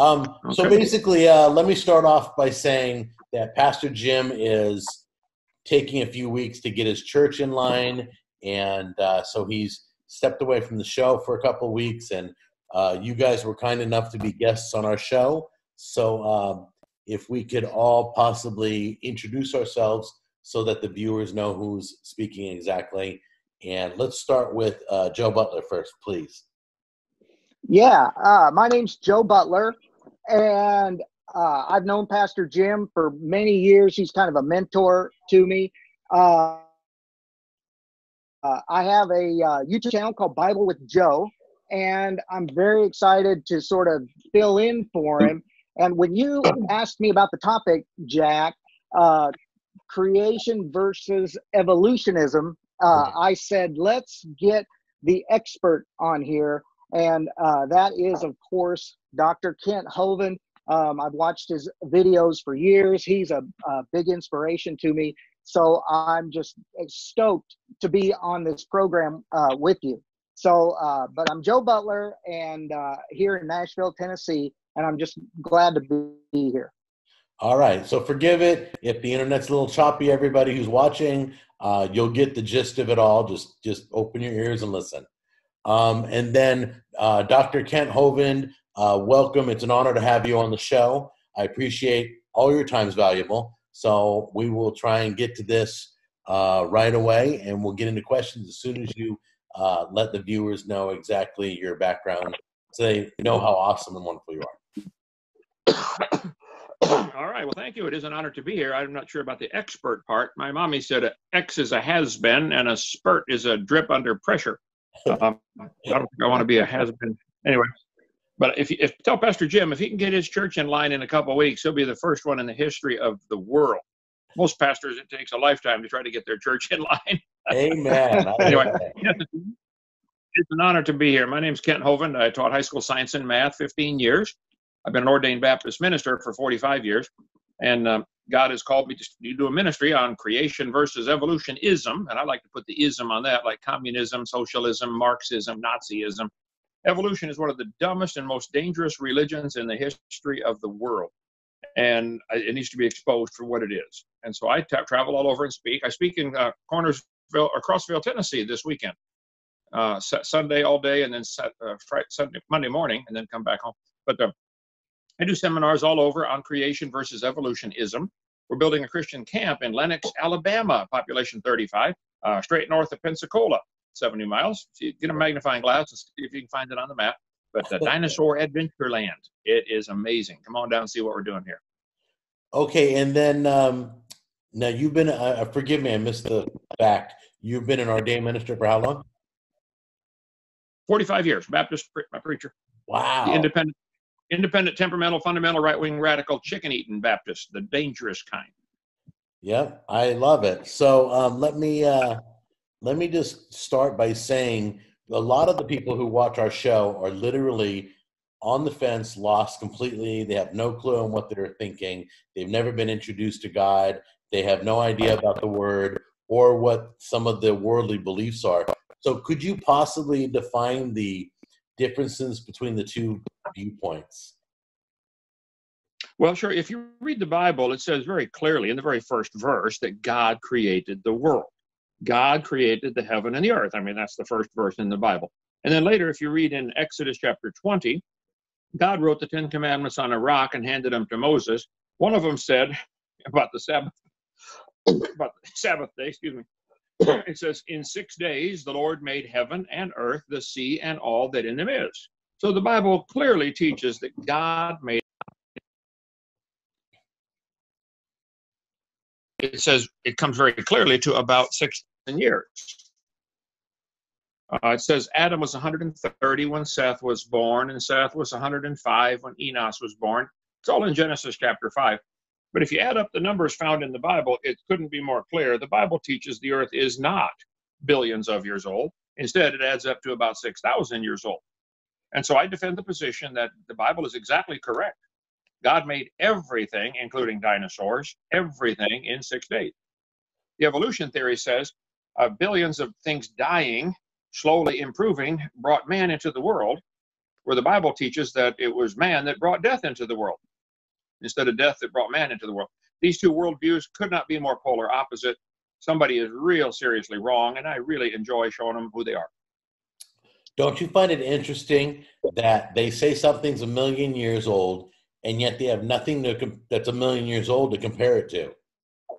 Um, okay. So basically, uh, let me start off by saying that Pastor Jim is taking a few weeks to get his church in line, and uh, so he's stepped away from the show for a couple weeks. And uh, you guys were kind enough to be guests on our show, so um, if we could all possibly introduce ourselves so that the viewers know who's speaking exactly. And let's start with uh, Joe Butler first, please. Yeah, uh, my name's Joe Butler, and uh, I've known Pastor Jim for many years. He's kind of a mentor to me. Uh, uh I have a uh, YouTube channel called Bible with Joe, and I'm very excited to sort of fill in for him. And when you asked me about the topic, Jack, uh, creation versus evolutionism, I said, let's get the expert on here and uh, that is, of course, Dr. Kent Hovind. Um, I've watched his videos for years. He's a, a, big inspiration to me. So I'm just stoked to be on this program uh, with you. So, uh, but I'm Joe Butler and uh, here in Nashville, Tennessee, and I'm just glad to be here. All right. So forgive it if the internet's a little choppy. Everybody who's watching, uh, you'll get the gist of it all. Just just open your ears and listen. Um, and then uh, Dr. Kent Hovind, uh, welcome. It's an honor to have you on the show. I appreciate all your time's valuable. So we will try and get to this uh, right away, and we'll get into questions as soon as you uh, let the viewers know exactly your background, so they know how awesome and wonderful you are. All right. Well, thank you. It is an honor to be here. I'm not sure about the expert part. My mommy said a X is a has been and a spurt is a drip under pressure. Um, I don't think I want to be a has been anyway. But if, if tell Pastor Jim if he can get his church in line in a couple of weeks, he'll be the first one in the history of the world. Most pastors, it takes a lifetime to try to get their church in line. Amen. anyway, it's an honor to be here. My name is Kent Hovind. I taught high school science and math 15 years. I've been an ordained Baptist minister for 45 years, and um, God has called me to do a ministry on creation versus evolutionism, and I like to put the ism on that, like communism, socialism, Marxism, Nazism. Evolution is one of the dumbest and most dangerous religions in the history of the world, and it needs to be exposed for what it is. And so I travel all over and speak. I speak in uh, Cornersville or Crossville, Tennessee this weekend, uh, Sunday all day, and then uh, Friday, Sunday, Monday morning, and then come back home. But uh, I do seminars all over on creation versus evolutionism. We're building a Christian camp in Lenox, Alabama, population 35, uh, straight north of Pensacola, 70 miles. Get a magnifying glass and see if you can find it on the map. But the Dinosaur Adventure Land, it is amazing. Come on down and see what we're doing here. Okay, and then um, now you've been, uh, uh forgive me, I missed the fact. You've been an ordained minister for how long? 45 years, Baptist pre- preacher. Wow. The independent independent, temperamental, fundamental, right wing, radical, chicken eating Baptist, the dangerous kind. Yep, I love it. So um, let me uh, let me just start by saying a lot of the people who watch our show are literally on the fence, lost completely. They have no clue on what they're thinking. They've never been introduced to God. They have no idea about the Word or what some of the worldly beliefs are. So, could you possibly define the differences between the two viewpoints? Well, sure. If you read the Bible, it says very clearly in the very first verse that God created the world. God created the heaven and the earth. I mean, that's the first verse in the Bible. And then later, if you read in Exodus chapter 20, God wrote the Ten Commandments on a rock and handed them to Moses. One of them said about the Sabbath, about the Sabbath day, excuse me, it says, In six days the Lord made heaven and earth, the sea, and all that in them is. So the Bible clearly teaches that God made. It says it comes very clearly to about six years. Uh, it says Adam was 130 when Seth was born, and Seth was 105 when Enos was born. It's all in Genesis chapter 5. But if you add up the numbers found in the Bible, it couldn't be more clear. The Bible teaches the earth is not billions of years old. Instead, it adds up to about 6,000 years old. And so I defend the position that the Bible is exactly correct. God made everything, including dinosaurs, everything in six days. The evolution theory says uh, billions of things dying, slowly improving, brought man into the world, where the Bible teaches that it was man that brought death into the world instead of death that brought man into the world. These two worldviews could not be more polar opposite. Somebody is real seriously wrong, and I really enjoy showing them who they are. Don't you find it interesting that they say something's a million years old, and yet they have nothing to, that's a million years old to compare it to?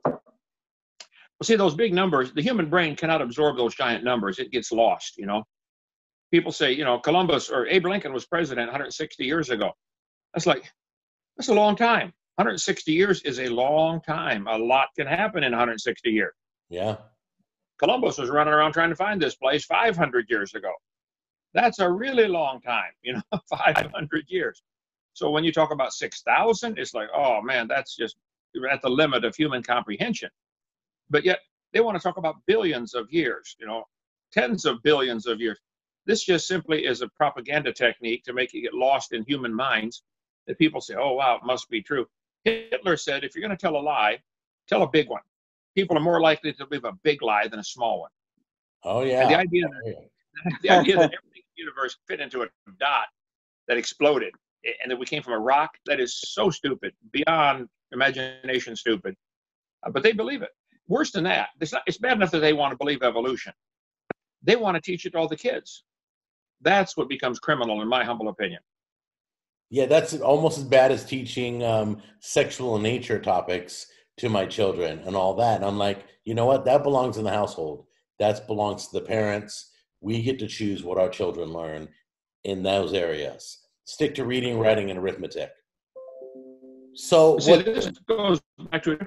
Well, see, those big numbers, the human brain cannot absorb those giant numbers. It gets lost, you know. People say, you know, Columbus or Abe Lincoln was president 160 years ago. That's like, that's a long time. 160 years is a long time. A lot can happen in 160 years. Yeah. Columbus was running around trying to find this place 500 years ago. That's a really long time, you know, 500 years. So when you talk about 6,000, it's like, oh man, that's just at the limit of human comprehension. But yet they want to talk about billions of years, you know, tens of billions of years. This just simply is a propaganda technique to make it get lost in human minds that people say, oh, wow, it must be true. Hitler said, if you're going to tell a lie, tell a big one. People are more likely to believe a big lie than a small one. Oh, yeah. And the idea that, the idea that everything in the universe fit into a dot that exploded and that we came from a rock, that is so stupid, beyond imagination stupid. Uh, but they believe it. Worse than that, it's, not, it's bad enough that they want to believe evolution. They want to teach it to all the kids. That's what becomes criminal, in my humble opinion. Yeah, that's almost as bad as teaching um, sexual nature topics to my children and all that. And I'm like, you know what? That belongs in the household. That belongs to the parents. We get to choose what our children learn in those areas. Stick to reading, writing, and arithmetic. So See, what, this goes back to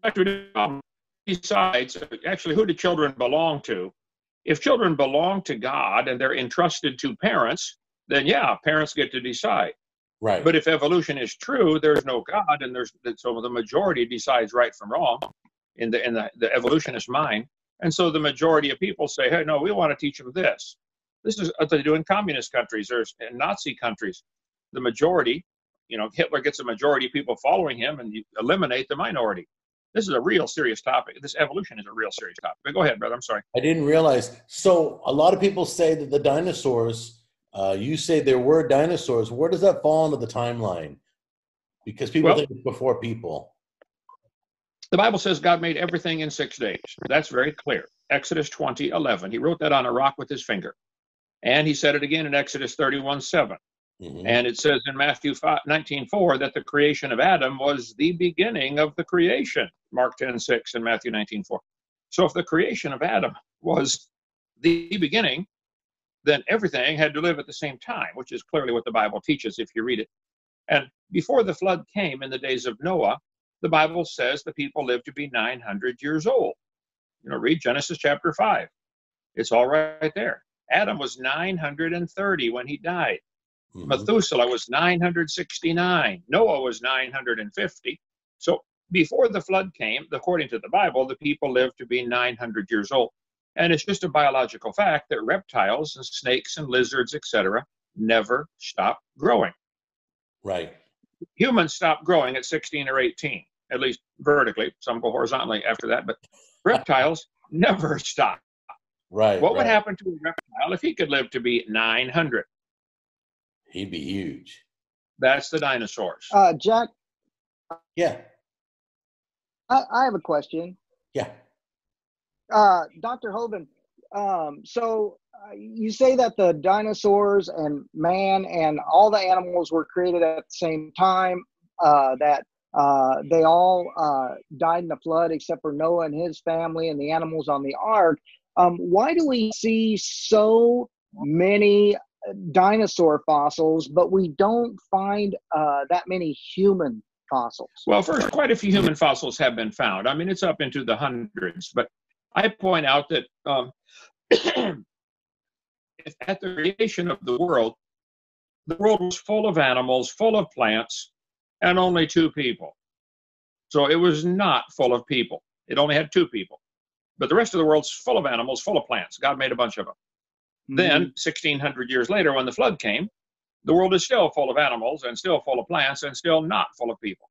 back to besides actually who do children belong to? If children belong to God and they're entrusted to parents, then yeah, parents get to decide. Right. But if evolution is true, there's no God, and there's so the majority decides right from wrong in the in the, the evolutionist mind. And so the majority of people say, hey, no, we want to teach them this. This is what they do in communist countries or in Nazi countries. The majority, you know, Hitler gets a majority of people following him and you eliminate the minority. This is a real serious topic. This evolution is a real serious topic. But go ahead, brother. I'm sorry. I didn't realize. So a lot of people say that the dinosaurs uh, you say there were dinosaurs. Where does that fall into the timeline? Because people well, think it's before people. The Bible says God made everything in six days. That's very clear. Exodus 20, 11. He wrote that on a rock with his finger. And he said it again in Exodus 31, 7. Mm-hmm. And it says in Matthew 5, 19, 4 that the creation of Adam was the beginning of the creation. Mark 10, 6 and Matthew 19, 4. So if the creation of Adam was the beginning, then everything had to live at the same time, which is clearly what the Bible teaches if you read it. And before the flood came in the days of Noah, the Bible says the people lived to be 900 years old. You know, read Genesis chapter 5. It's all right there. Adam was 930 when he died. Mm-hmm. Methuselah was 969. Noah was 950. So before the flood came, according to the Bible, the people lived to be 900 years old. And it's just a biological fact that reptiles and snakes and lizards, etc., never stop growing. Right. Humans stop growing at 16 or 18, at least vertically. Some go horizontally after that, but reptiles never stop. Right. What right. would happen to a reptile if he could live to be 900? He'd be huge. That's the dinosaurs. Uh, Jack. Yeah. I, I have a question. Yeah. Uh, Dr. Hovind, um, so uh, you say that the dinosaurs and man and all the animals were created at the same time, uh, that uh, they all uh, died in the flood except for Noah and his family and the animals on the ark. Um, why do we see so many dinosaur fossils, but we don't find uh, that many human fossils? Well, first, quite a few human fossils have been found. I mean, it's up into the hundreds, but I point out that um, at the creation of the world, the world was full of animals, full of plants, and only two people. So it was not full of people. It only had two people. But the rest of the world's full of animals, full of plants. God made a bunch of them. Mm-hmm. Then, 1600 years later, when the flood came, the world is still full of animals and still full of plants and still not full of people.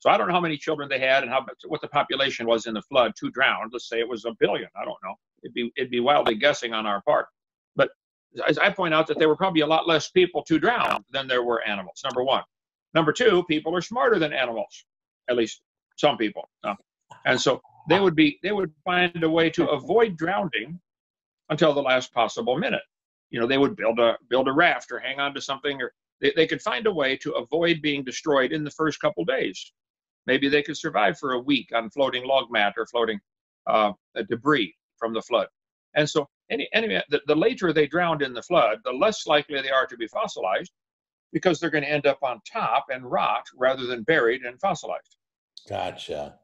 So I don't know how many children they had and how what the population was in the flood to drown. Let's say it was a billion. I don't know. It'd be it'd be wildly guessing on our part. But as I point out that there were probably a lot less people to drown than there were animals. Number one. Number two, people are smarter than animals, at least some people. Uh, and so they would be they would find a way to avoid drowning until the last possible minute. You know, they would build a build a raft or hang on to something, or they, they could find a way to avoid being destroyed in the first couple days. Maybe they could survive for a week on floating log mat or floating uh, debris from the flood. And so, any, anyway, the, the later they drowned in the flood, the less likely they are to be fossilized because they're going to end up on top and rot rather than buried and fossilized. Gotcha.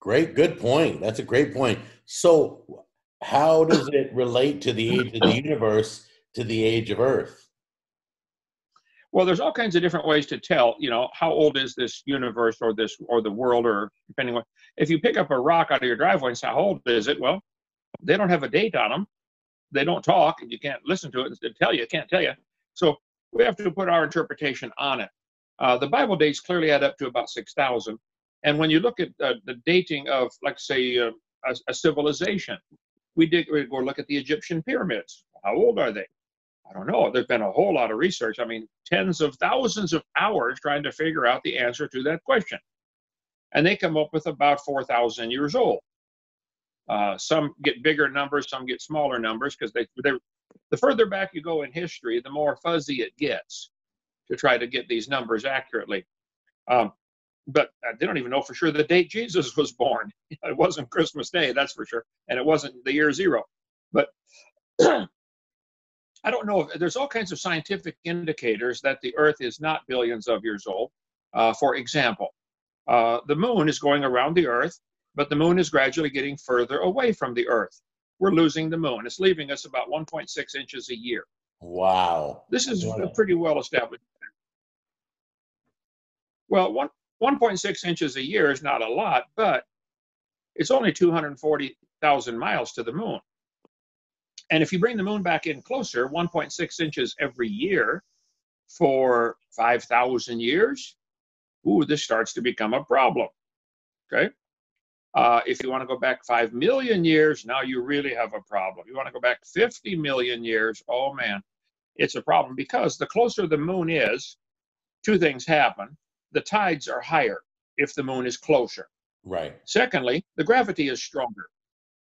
Great, good point. That's a great point. So, how does it relate to the age of the universe to the age of Earth? Well, there's all kinds of different ways to tell. You know, how old is this universe or this or the world or depending on. If you pick up a rock out of your driveway and say, "How old is it?" Well, they don't have a date on them. They don't talk, and you can't listen to it and tell you. Can't tell you. So we have to put our interpretation on it. Uh, the Bible dates clearly add up to about six thousand, and when you look at uh, the dating of, like, say, uh, a, a, civilization, we did we go look at the Egyptian pyramids. How old are they? I don't know. There's been a whole lot of research. I mean, tens of thousands of hours trying to figure out the answer to that question, and they come up with about four thousand years old. Uh, some get bigger numbers, some get smaller numbers because they they the further back you go in history, the more fuzzy it gets to try to get these numbers accurately. Um, but uh, they don't even know for sure the date Jesus was born. It wasn't Christmas Day, that's for sure, and it wasn't the year zero. But I don't know. If there's all kinds of scientific indicators that the Earth is not billions of years old. Uh, for example, uh, the moon is going around the Earth, but the moon is gradually getting further away from the Earth. We're losing the moon. It's leaving us about 1.6 inches a year. Wow. This is pretty well established. Well, one, 1.6 inches a year is not a lot, but it's only 240,000 miles to the moon. And if you bring the moon back in closer, 1.6 inches every year for 5,000 years, ooh, this starts to become a problem. Okay. Uh, if you want to go back 5 million years, now you really have a problem. You want to go back 50 million years, oh man, it's a problem because the closer the moon is, two things happen the tides are higher if the moon is closer. Right. Secondly, the gravity is stronger.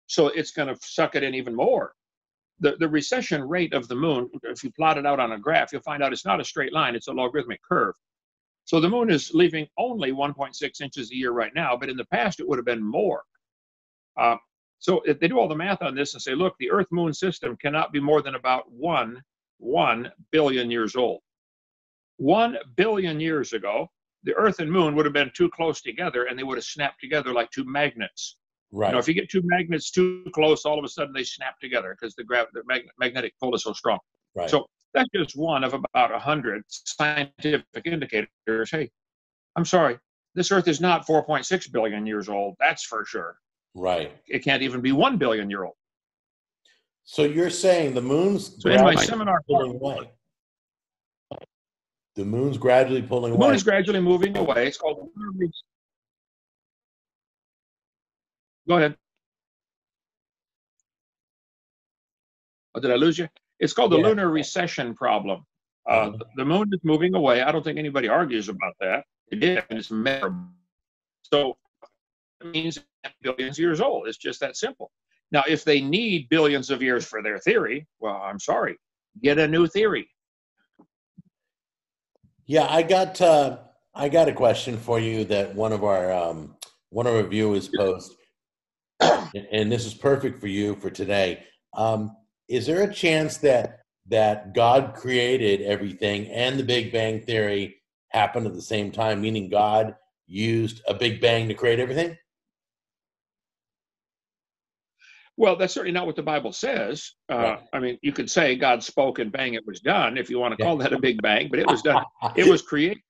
So it's going to suck it in even more. The, the recession rate of the moon, if you plot it out on a graph, you'll find out it's not a straight line, it's a logarithmic curve. So the moon is leaving only 1.6 inches a year right now, but in the past it would have been more. Uh, so if they do all the math on this and say, look, the Earth Moon system cannot be more than about one, one billion years old. One billion years ago, the Earth and Moon would have been too close together, and they would have snapped together like two magnets. Right. You know, if you get two magnets too close, all of a sudden they snap together because the, gra- the mag- magnetic pull is so strong. Right. So that's just one of about a hundred scientific indicators. Hey, I'm sorry, this Earth is not 4.6 billion years old. That's for sure. Right. It can't even be one billion year old. So you're saying the moon's so in my seminar. The moon's gradually pulling the away. moon is gradually moving away. It's called Go ahead. Oh, did I lose you? It's called the yeah. lunar recession problem. Uh, uh-huh. the moon is moving away. I don't think anybody argues about that. It is, and it's measurable. So it means billions of years old. It's just that simple. Now, if they need billions of years for their theory, well, I'm sorry, get a new theory. Yeah, I got uh, I got a question for you that one of our um, one of our viewers posed, and this is perfect for you for today. Um, is there a chance that that God created everything and the Big Bang theory happened at the same time, meaning God used a Big Bang to create everything? Well, that's certainly not what the Bible says. Uh, right. I mean, you could say God spoke and bang, it was done, if you want to call that a big bang, but it was done. it was created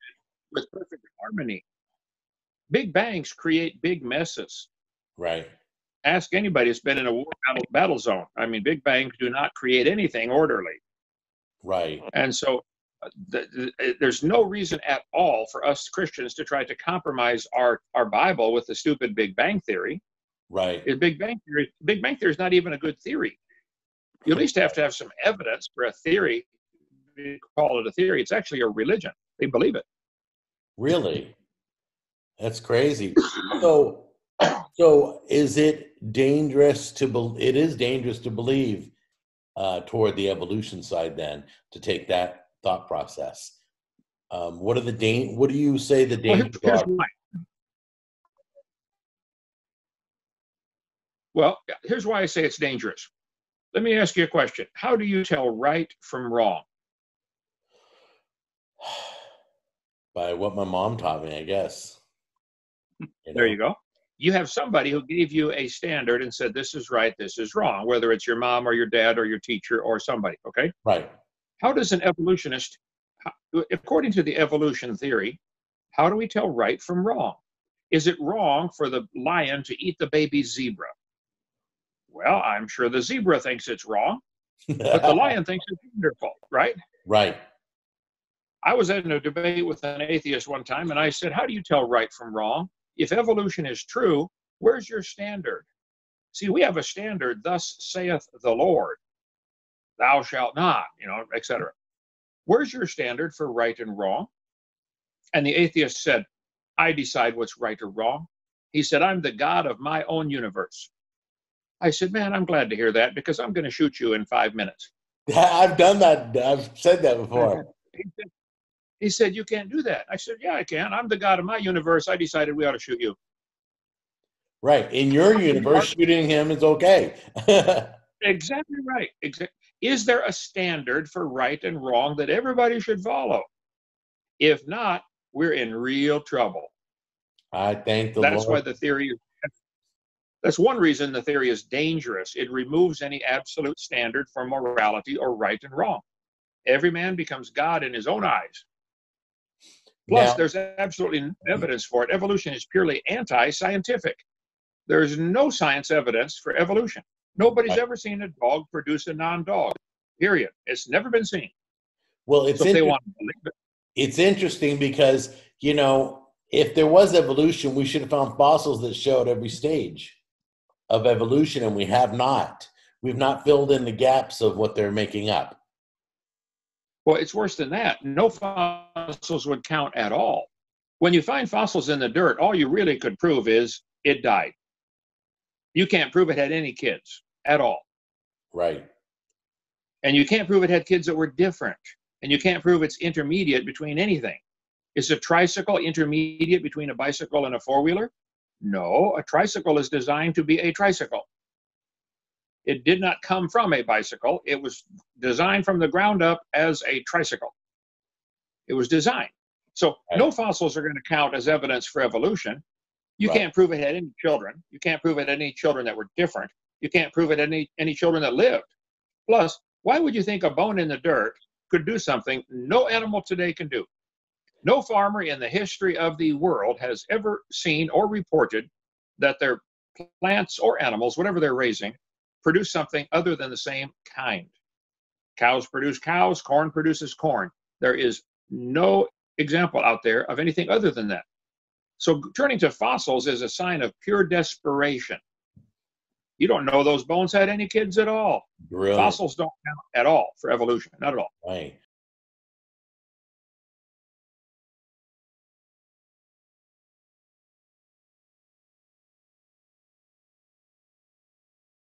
with perfect harmony. Big bangs create big messes. Right. Ask anybody who's been in a war battle, battle zone. I mean, big bangs do not create anything orderly. Right. And so uh, the, the, there's no reason at all for us Christians to try to compromise our, our Bible with the stupid Big Bang theory. Right. Big Bang theory. Big Bang theory is not even a good theory. You at least have to have some evidence for a theory. You call it a theory. It's actually a religion. They believe it. Really? That's crazy. So, so is it dangerous to bel It is dangerous to believe uh, toward the evolution side. Then to take that thought process. Um, what are the dan- What do you say the Well, dangers here's are? why. Well, here's why I say it's dangerous. Let me ask you a question. How do you tell right from wrong? By what my mom taught me, I guess. You There you go. You have somebody who gave you a standard and said, this is right, this is wrong, whether it's your mom or your dad or your teacher or somebody, okay? Right. How does an evolutionist, according to the evolution theory, how do we tell right from wrong? Is it wrong for the lion to eat the baby zebra? Well, I'm sure the zebra thinks it's wrong, but the lion thinks it's wonderful, right? right. I was in a debate with an atheist one time, and I said, How do you tell right from wrong? If evolution is true, where's your standard? See, we have a standard, thus saith the Lord, thou shalt not, you know, etc. Where's your standard for right and wrong? And the atheist said, I decide what's right or wrong. He said, I'm the God of my own universe. I said, Man, I'm glad to hear that because I'm going to shoot you in five minutes. I've done that. I've said that before. He said, he said, You can't do that. I said, Yeah, I can. I'm the God of my universe. I decided we ought to shoot you. Right. In your universe, shooting him is okay. Exactly right. Is there a standard for right and wrong that everybody should follow? If not, we're in real trouble. I thank the That's why the theory is. That's one reason the theory is dangerous. It removes any absolute standard for morality or right and wrong. Every man becomes God in his own eyes. Plus, Now- there's absolutely no evidence for it. Evolution is purely anti scientific. There's no science evidence for evolution. Nobody's Right. ever seen a dog produce a non dog, period. It's never been seen. well, it's so inter- want it, it's interesting because you know if there was evolution, we should have found fossils that showed every stage of evolution, and we have not. We've not filled in the gaps of what they're making up. well, it's worse than that. No fossils would count at all. When you find fossils in the dirt, all you really could prove is it died. You can't prove it had any kids at all. Right. And you can't prove it had kids that were different. And you can't prove it's intermediate between anything. Is a tricycle intermediate between a bicycle and a four wheeler? No, a tricycle is designed to be a tricycle. It did not come from a bicycle, it was designed from the ground up as a tricycle. It was designed. So, no fossils are going to count as evidence for evolution. You Right. can't prove it had any children. You can't prove it had any children that were different. You can't prove it had any, any children that lived. Plus, why would you think a bone in the dirt could do something no animal today can do? No farmer in the history of the world has ever seen or reported that their plants or animals, whatever they're raising, produce something other than the same kind. Cows produce cows, corn produces corn. There is no example out there of anything other than that. So turning to fossils is a sign of pure desperation. You don't know those bones had any kids at all. Brilliant. Fossils don't count at all for evolution, not at all. Right.